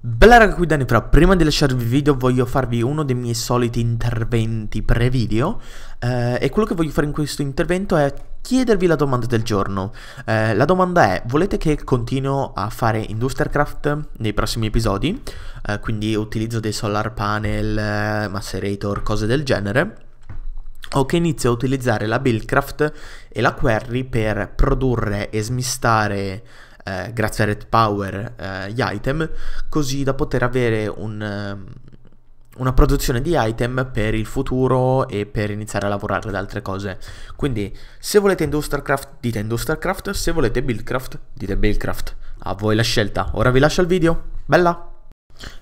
Bella raga qui Dani, però prima di lasciarvi il video voglio farvi uno dei miei soliti interventi pre-video eh, e quello che voglio fare in questo intervento è chiedervi la domanda del giorno. Eh, la domanda è, volete che continuo a fare Industrialcraft nei prossimi episodi? Eh, quindi utilizzo dei solar panel, eh, macerator, cose del genere? o che inizio a utilizzare la Buildcraft e la Query per produrre e smistare eh, grazie a Red Power eh, gli item, così da poter avere un, ehm, una produzione di item per il futuro e per iniziare a lavorare ad altre cose. Quindi se volete Industrialcraft dite Industrialcraft, se volete Buildcraft dite Buildcraft. A voi la scelta. Ora vi lascio il video. Bella!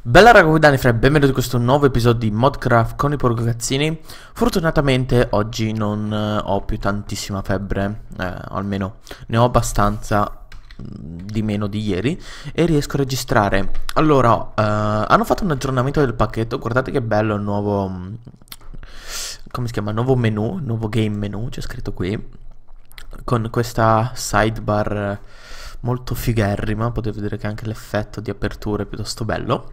Bella raga, qui Dani Fred, benvenuti in questo nuovo episodio di Modcraft con i porcocazzini Fortunatamente oggi non eh, ho più tantissima febbre, eh, almeno ne ho abbastanza di meno di ieri e riesco a registrare. Allora uh, hanno fatto un aggiornamento del pacchetto guardate che bello il nuovo come si chiama nuovo menu nuovo game menu c'è scritto qui con questa sidebar molto figherrima potete vedere che anche l'effetto di apertura è piuttosto bello.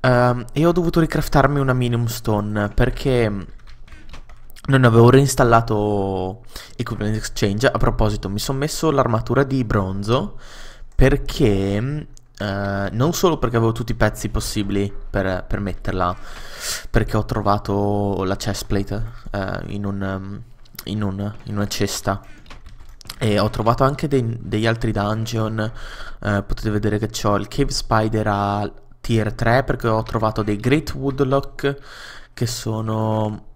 Uh, e ho dovuto ricraftarmi una minimum stone perché non avevo reinstallato Equipment Exchange. A proposito, mi sono messo l'armatura di bronzo perché... Uh, non solo perché avevo tutti i pezzi possibili per, per metterla, perché ho trovato la chestplate uh, in, un, um, in, un, in, una cesta e ho trovato anche dei, degli altri dungeon, uh, potete vedere che ho il Cave Spider a tier 3 perché ho trovato dei Great Woodlock che sono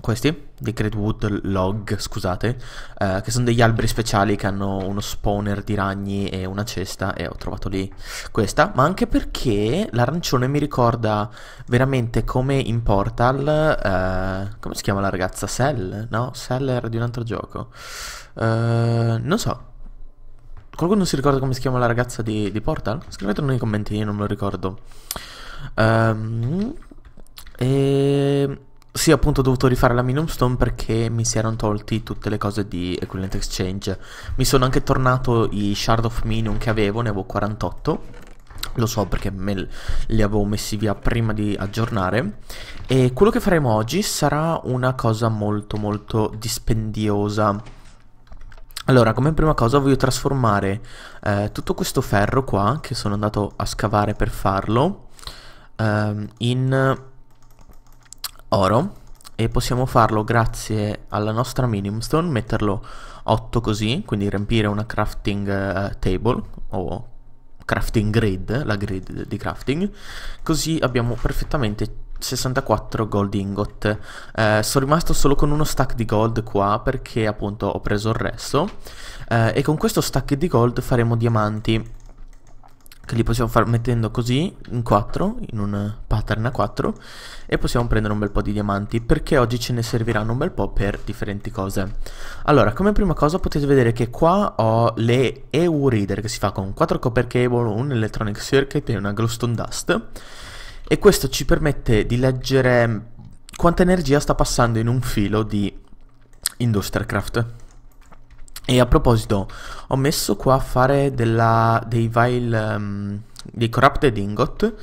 questi, dei Great Wood Log, scusate, eh, che sono degli alberi speciali che hanno uno spawner di ragni e una cesta e ho trovato lì questa, ma anche perché l'arancione mi ricorda veramente come in Portal, eh, come si chiama la ragazza? Cell? No? Cell era di un altro gioco. Eh, non so. Qualcuno si ricorda come si chiama la ragazza di, di Portal? Scrivetelo nei commenti, io non me lo ricordo. Um, e sì, appunto ho dovuto rifare la Minimum Stone perché mi si erano tolti tutte le cose di Equivalent Exchange. Mi sono anche tornato i Shard of Minimum che avevo, ne avevo 48. Lo so perché li avevo messi via prima di aggiornare. E quello che faremo oggi sarà una cosa molto molto dispendiosa. Allora, come prima cosa voglio trasformare eh, tutto questo ferro qua, che sono andato a scavare per farlo, ehm, in oro e possiamo farlo grazie alla nostra minimum stone, metterlo 8 così, quindi riempire una crafting uh, table o crafting grid, la grid di crafting, così abbiamo perfettamente 64 gold ingot. Eh, sono rimasto solo con uno stack di gold qua perché appunto ho preso il resto. Eh, e con questo stack di gold faremo diamanti che li possiamo fare mettendo così in 4 in un pattern a 4 e possiamo prendere un bel po' di diamanti perché oggi ce ne serviranno un bel po' per differenti cose. Allora come prima cosa potete vedere che qua ho le EU reader che si fa con 4 copper cable un electronic circuit e una glowstone dust e questo ci permette di leggere quanta energia sta passando in un filo di Industrialcraft e a proposito, ho messo qua a fare della, dei vial, um, dei corrupted ingot,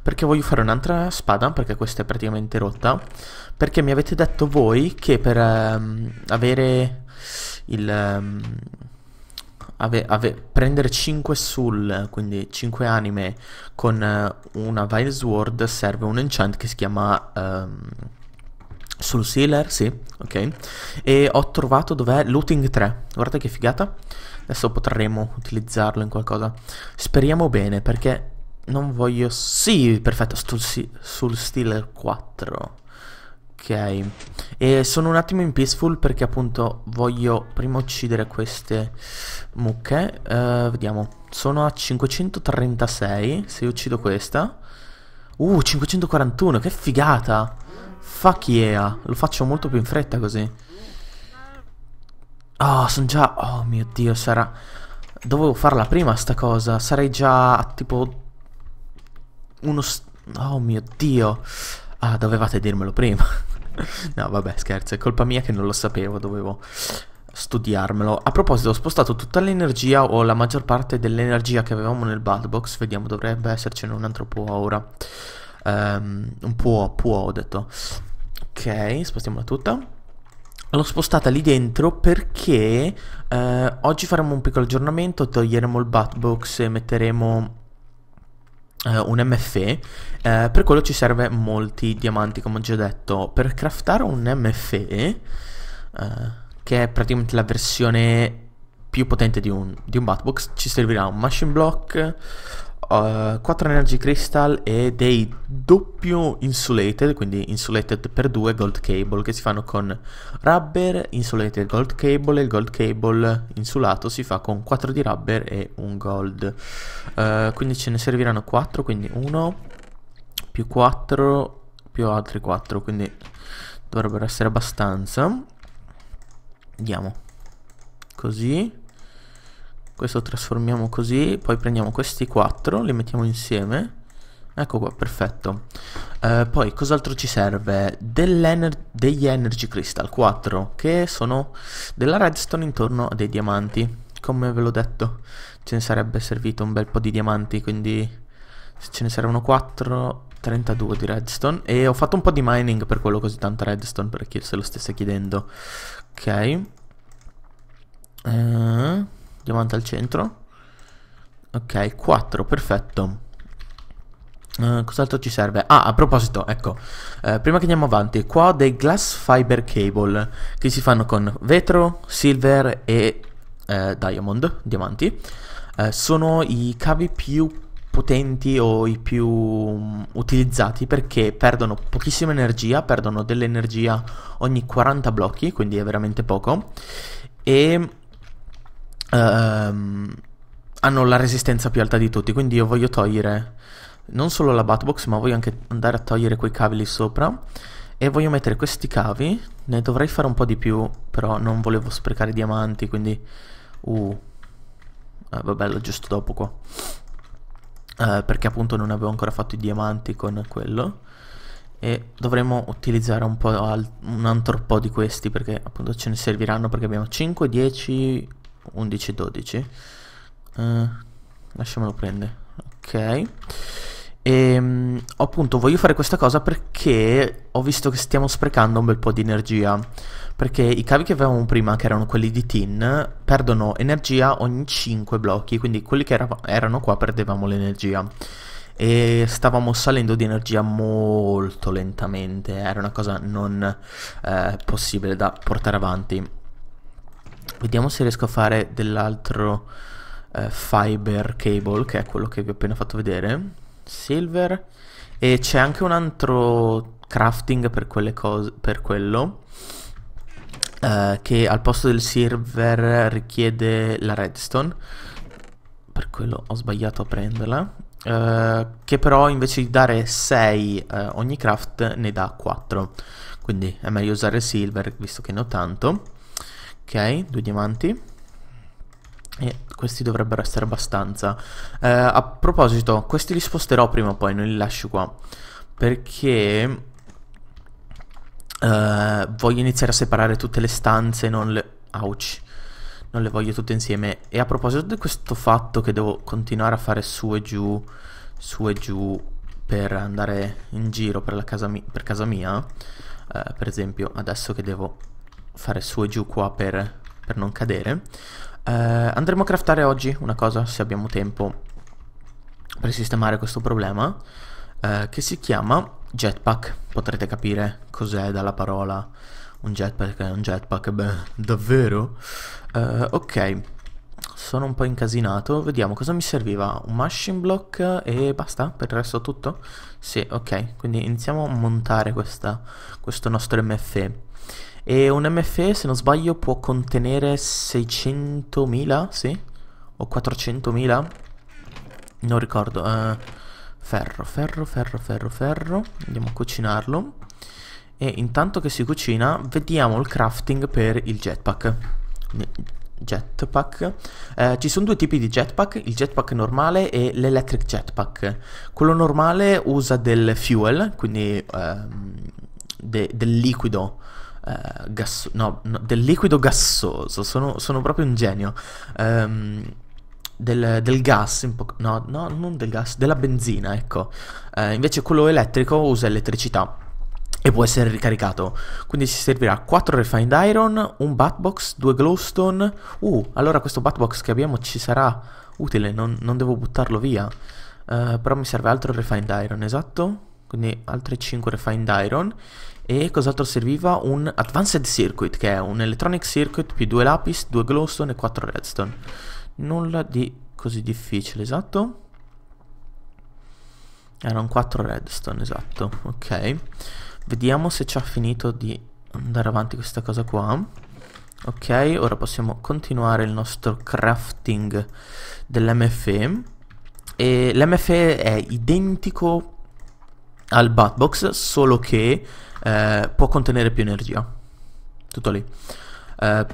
perché voglio fare un'altra spada, perché questa è praticamente rotta, perché mi avete detto voi che per um, avere il... Um, ave, ave, prendere 5 soul, quindi 5 anime, con uh, una Vile Sword serve un enchant che si chiama... Sul sealer, sì, ok. E ho trovato dov'è Looting 3. Guardate che figata. Adesso potremo utilizzarlo in qualcosa. Speriamo bene perché non voglio... Sì, perfetto, sul, sul Stealer 4. Ok. E sono un attimo in peaceful perché appunto voglio prima uccidere queste mucche. Uh, vediamo. Sono a 536. Se uccido questa... Uh, 541, che figata! Fuck yeah, lo faccio molto più in fretta così. Oh, sono già... Oh mio Dio, sarà... Dovevo farla prima sta cosa, sarei già tipo... Uno... Oh mio Dio. Ah, dovevate dirmelo prima. no, vabbè, scherzo, è colpa mia che non lo sapevo, dovevo... studiarmelo. A proposito, ho spostato tutta l'energia o la maggior parte dell'energia che avevamo nel bad box. Vediamo, dovrebbe essercene un altro po' ora. Um, un po', può, ho detto. Ok, spostiamola tutta. L'ho spostata lì dentro perché eh, oggi faremo un piccolo aggiornamento, toglieremo il box e metteremo eh, un MFE. Eh, per quello ci serve molti diamanti, come ho già detto. Per craftare un MFE, eh, che è praticamente la versione più potente di un, di un Batbox, ci servirà un Machine Block, uh, 4 Energy Crystal e dei doppio insulated, quindi insulated per 2 gold cable che si fanno con rubber, insulated gold cable e il gold cable insulato si fa con 4 di rubber e un gold. Uh, quindi ce ne serviranno 4, quindi 1 più 4 più altri 4, quindi dovrebbero essere abbastanza. Andiamo. Così questo trasformiamo così, poi prendiamo questi quattro, li mettiamo insieme. Ecco qua, perfetto. Uh, poi cos'altro ci serve? degli Energy Crystal 4, che sono della redstone intorno a dei diamanti. Come ve l'ho detto, ce ne sarebbe servito un bel po' di diamanti, quindi se ce ne servono 4, 32 di redstone. E ho fatto un po' di mining per quello così tanta redstone, per chi se lo stesse chiedendo. Ok. Uh, diamante al centro. Ok, 4, perfetto. Uh, cos'altro ci serve? Ah, a proposito, ecco, uh, prima che andiamo avanti, qua ho dei glass fiber cable che si fanno con vetro, silver e uh, diamond, diamanti. sono i cavi più potenti o i più um, utilizzati perché perdono pochissima energia, perdono dell'energia ogni 40 blocchi, quindi è veramente poco. E ehm, hanno la resistenza più alta di tutti, quindi io voglio togliere non solo la batbox, ma voglio anche andare a togliere quei cavi lì sopra. E voglio mettere questi cavi, ne dovrei fare un po' di più, però non volevo sprecare diamanti, quindi uh, eh, vabbè, lo giusto dopo qua. Uh, perché appunto non avevo ancora fatto i diamanti con quello. E dovremo utilizzare un, po un altro po' di questi perché appunto ce ne serviranno perché abbiamo 5, 10, 11 12 uh, lasciamolo prendere. Ok. E um, appunto voglio fare questa cosa perché ho visto che stiamo sprecando un bel po' di energia. Perché i cavi che avevamo prima che erano quelli di tin perdono energia ogni 5 blocchi quindi quelli che era erano qua perdevamo l'energia. E stavamo salendo di energia molto lentamente era una cosa non eh, possibile da portare avanti Vediamo se riesco a fare dell'altro eh, fiber cable, che è quello che vi ho appena fatto vedere. Silver. E c'è anche un altro crafting per quelle cose, per quello. Eh, che al posto del silver richiede la redstone. Per quello ho sbagliato a prenderla. Uh, che però invece di dare 6 uh, eh, ogni craft ne dà 4 quindi è meglio usare il silver visto che ne ho tanto Ok, due diamanti. E questi dovrebbero essere abbastanza. Eh, a proposito, questi li sposterò prima o poi, non li lascio qua. Perché... Eh, voglio iniziare a separare tutte le stanze, non le... Ouch. Non le voglio tutte insieme. E a proposito di questo fatto che devo continuare a fare su e giù, su e giù per andare in giro per, casa, mi per casa mia, eh, per esempio adesso che devo fare su e giù qua per, per non cadere. Uh, andremo a craftare oggi una cosa, se abbiamo tempo, per sistemare questo problema, uh, che si chiama jetpack. Potrete capire cos'è dalla parola un jetpack è un jetpack, beh, davvero? Uh, ok, sono un po' incasinato, vediamo cosa mi serviva, un machine block e basta, per il resto tutto? Sì, ok, quindi iniziamo a montare questa, questo nostro MFE. E un MFE, se non sbaglio, può contenere 600.000, sì? O 400.000? Non ricordo. Uh, ferro, ferro, ferro, ferro, ferro. Andiamo a cucinarlo. E intanto che si cucina, vediamo il crafting per il jetpack. Jetpack. Eh, ci sono due tipi di jetpack, il jetpack normale e l'electric jetpack. Quello normale usa del fuel, quindi ehm, de del liquido uh, gas no, no, del liquido gassoso, sono, sono proprio un genio. Um, del, del, gas, no, no, non del gas, della benzina, ecco. Uh, invece quello elettrico usa elettricità e può essere ricaricato. Quindi ci servirà 4 refined iron, un batbox, 2 glowstone. Uh, allora questo batbox che abbiamo ci sarà utile, non, non devo buttarlo via. Uh, però mi serve altro refined iron, esatto. Quindi altre 5 refined iron. E cos'altro serviva? Un advanced circuit, che è un electronic circuit più 2 lapis, 2 glowstone e 4 redstone. Nulla di così difficile, esatto. Erano 4 redstone, esatto. Ok. Vediamo se ci ha finito di andare avanti questa cosa qua. Ok, ora possiamo continuare il nostro crafting dell'MFE. E l'MFE è identico al Batbox, solo che eh, può contenere più energia. Tutto lì. Eh,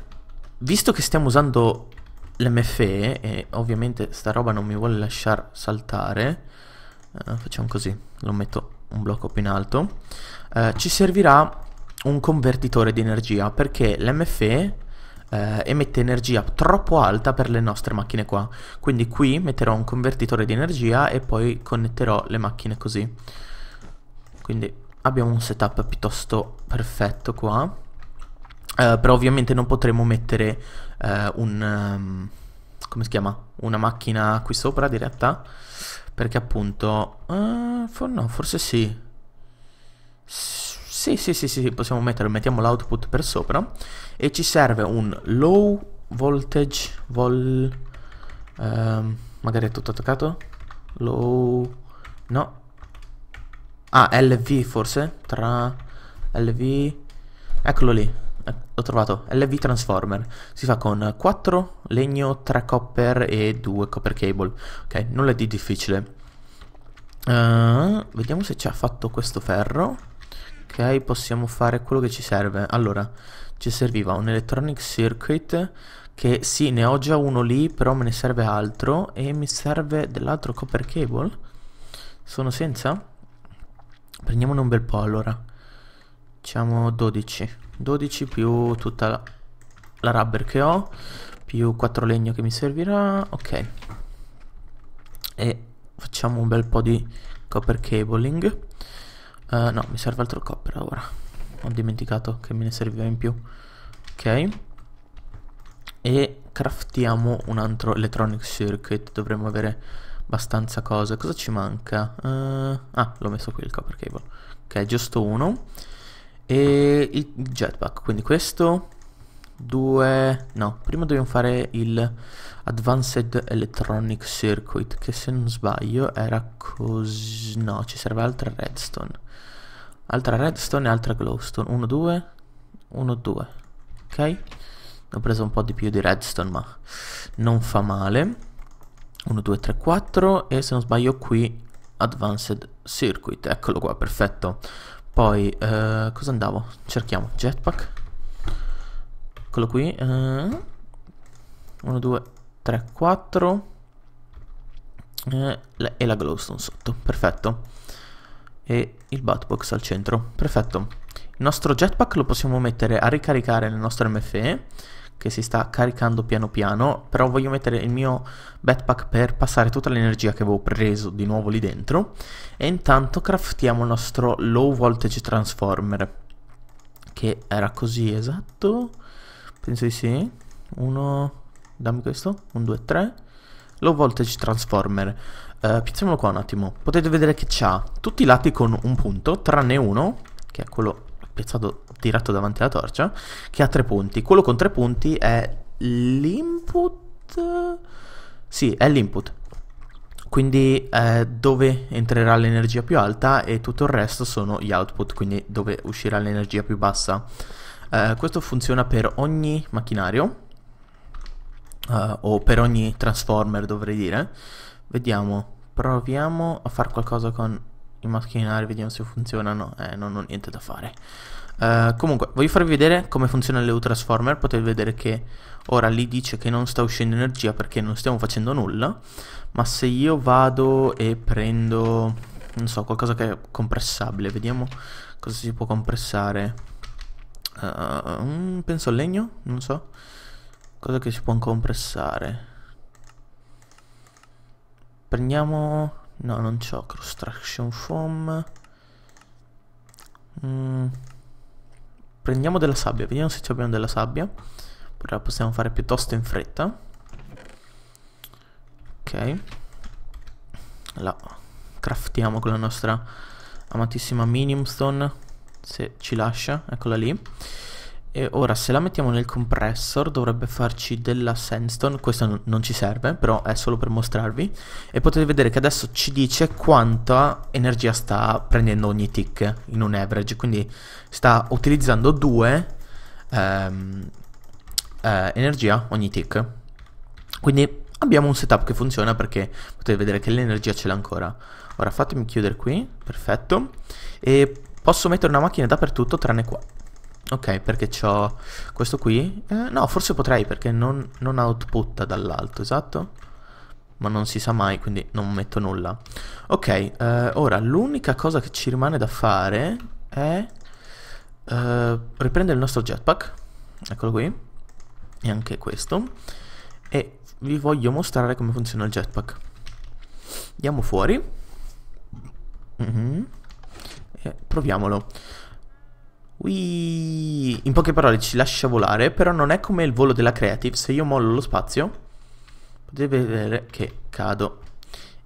visto che stiamo usando l'MFE, e ovviamente sta roba non mi vuole lasciare saltare, eh, facciamo così, lo metto un blocco più in alto, eh, ci servirà un convertitore di energia perché l'MFE eh, emette energia troppo alta per le nostre macchine qua. Quindi qui metterò un convertitore di energia e poi connetterò le macchine così. Quindi abbiamo un setup piuttosto perfetto qua. Uh, però ovviamente non potremo mettere uh, un... Um, come si chiama? Una macchina qui sopra diretta. Perché appunto... Uh, for, no, forse sì. Sì, sì, sì, sì, possiamo mettere, mettiamo l'output per sopra. E ci serve un low voltage vol... Um, magari è tutto attaccato? Low... No, Ah, LV forse? Tra LV... Eccolo lì, eh, l'ho trovato, LV Transformer. Si fa con 4 legno, 3 copper e 2 copper cable. Ok, nulla di difficile. Uh, vediamo se ci ha fatto questo ferro. Ok, possiamo fare quello che ci serve. Allora, ci serviva un electronic circuit che sì, ne ho già uno lì, però me ne serve altro e mi serve dell'altro copper cable. Sono senza? Prendiamone un bel po' allora. Facciamo 12. 12 più tutta la, la rubber che ho. Più 4 legno che mi servirà. Ok. E facciamo un bel po' di copper cabling. Uh, no, mi serve altro copper ora. Ho dimenticato che me ne serviva in più. Ok. E craftiamo un altro electronic circuit. Dovremmo avere abbastanza cose. Cosa ci manca? Uh, ah, l'ho messo qui il copper cable. Ok, giusto uno. E il jetpack, quindi questo, due... No, prima dobbiamo fare il Advanced Electronic Circuit, che se non sbaglio era così... No, ci serve altra redstone. Altra redstone e altra glowstone. 1, 2, 1, 2. Ok? Ho preso un po' di più di redstone, ma non fa male. 1, 2, 3, 4 e se non sbaglio qui Advanced Circuit, eccolo qua, perfetto. Poi, eh, cosa andavo? Cerchiamo, jetpack. Eccolo qui. 1, 2, 3, 4. E la glowstone sotto, perfetto. E il batbox al centro, perfetto. Il nostro jetpack lo possiamo mettere a ricaricare nel nostro MFE che si sta caricando piano piano, però voglio mettere il mio backpack per passare tutta l'energia che avevo preso di nuovo lì dentro. E intanto craftiamo il nostro low voltage transformer che era così esatto, penso di sì, uno, dammi questo, un, due, tre, low voltage transformer, uh, piazziamolo qua un attimo, potete vedere che c'ha tutti i lati con un punto, tranne uno, che è quello piazzato tirato davanti alla torcia, che ha tre punti. Quello con tre punti è l'input... Sì, è l'input. Quindi è dove entrerà l'energia più alta e tutto il resto sono gli output, quindi dove uscirà l'energia più bassa. Uh, questo funziona per ogni macchinario, uh, o per ogni transformer dovrei dire. Vediamo, proviamo a fare qualcosa con i macchinari, vediamo se funzionano. Eh, non ho niente da fare. Uh, comunque, voglio farvi vedere come funziona l'Eu-Transformer. Potete vedere che ora lì dice che non sta uscendo energia perché non stiamo facendo nulla. Ma se io vado e prendo, non so, qualcosa che è compressabile, vediamo cosa si può compressare. Uh, penso al legno, non so. Cosa che si può compressare. Prendiamo... No, non c'ho construction foam. Mm. Prendiamo della sabbia, vediamo se abbiamo della sabbia. Però la possiamo fare piuttosto in fretta. Ok. La craftiamo con la nostra amatissima medium stone. Se ci lascia, eccola lì. E ora se la mettiamo nel compressor dovrebbe farci della sandstone, questa non ci serve, però è solo per mostrarvi. E potete vedere che adesso ci dice quanta energia sta prendendo ogni tick in un average, quindi sta utilizzando due ehm, eh, energia ogni tick. Quindi abbiamo un setup che funziona perché potete vedere che l'energia ce l'ha ancora. Ora fatemi chiudere qui, perfetto. E posso mettere una macchina dappertutto tranne qua. Ok, perché ho questo qui. Eh, no, forse potrei perché non, non outputta dall'alto, esatto. Ma non si sa mai, quindi non metto nulla. Ok, eh, ora l'unica cosa che ci rimane da fare è eh, riprendere il nostro jetpack. Eccolo qui. E anche questo. E vi voglio mostrare come funziona il jetpack. Andiamo fuori. Mm -hmm. Proviamolo. Ui. In poche parole ci lascia volare, però non è come il volo della Creative. Se io mollo lo spazio, potete vedere che cado.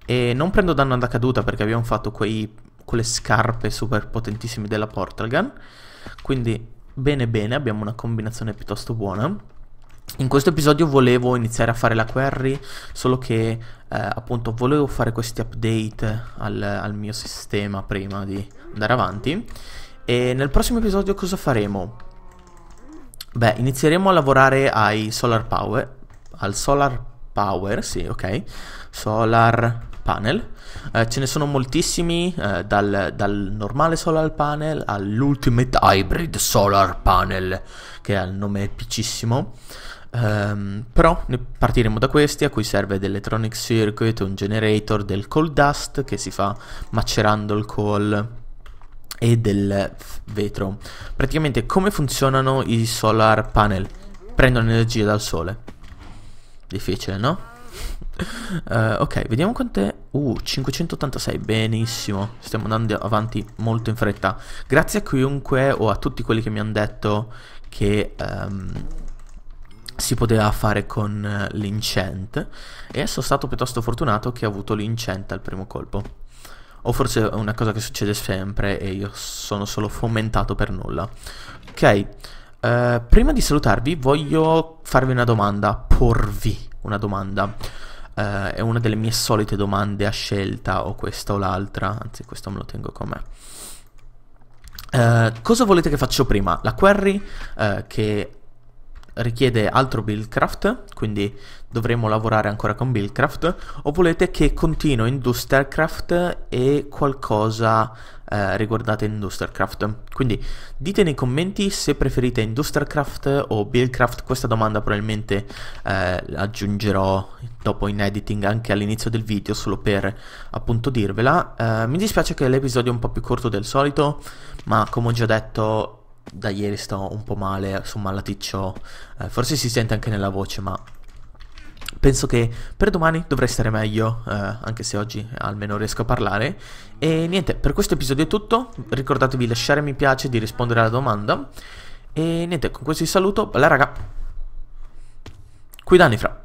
E non prendo danno da caduta perché abbiamo fatto quei, quelle scarpe super potentissime della Portal Gun. Quindi bene bene, abbiamo una combinazione piuttosto buona. In questo episodio volevo iniziare a fare la query, solo che eh, appunto volevo fare questi update al, al mio sistema prima di andare avanti. E nel prossimo episodio cosa faremo? Beh, inizieremo a lavorare ai solar power, al solar power, sì, ok, solar panel. Eh, ce ne sono moltissimi, eh, dal, dal, normale solar panel all'ultimate hybrid solar panel, che ha il nome epicissimo. Um, però partiremo da questi a cui serve l'electronic circuit, un generator, del coal dust che si fa macerando il coal e del vetro. Praticamente come funzionano i solar panel? Prendono energia dal sole. Difficile, no? uh, ok, vediamo quante... Uh, 586, benissimo. Stiamo andando avanti molto in fretta. Grazie a chiunque o a tutti quelli che mi hanno detto che... Um, si poteva fare con uh, l'incent e sono stato piuttosto fortunato che ho avuto l'incent al primo colpo. O forse è una cosa che succede sempre e io sono solo fomentato per nulla. Ok, uh, prima di salutarvi voglio farvi una domanda, porvi una domanda. Uh, è una delle mie solite domande a scelta, o questa o l'altra, anzi questo me lo tengo con me. Uh, cosa volete che faccio prima? La query che richiede altro buildcraft, quindi dovremo lavorare ancora con buildcraft, o volete che continui industrialcraft e qualcosa eh, riguardate industrialcraft. Quindi dite nei commenti se preferite industrialcraft o buildcraft, questa domanda probabilmente eh, aggiungerò dopo in editing anche all'inizio del video solo per appunto dirvela. Eh, mi dispiace che l'episodio è un po' più corto del solito, ma come ho già detto da ieri sto un po' male, sono malaticcio, eh, forse si sente anche nella voce, ma penso che per domani dovrei stare meglio, eh, anche se oggi almeno riesco a parlare. E niente, per questo episodio è tutto, ricordatevi di lasciare mi piace, di rispondere alla domanda. E niente, con questo vi saluto, bella raga, qui Danifra.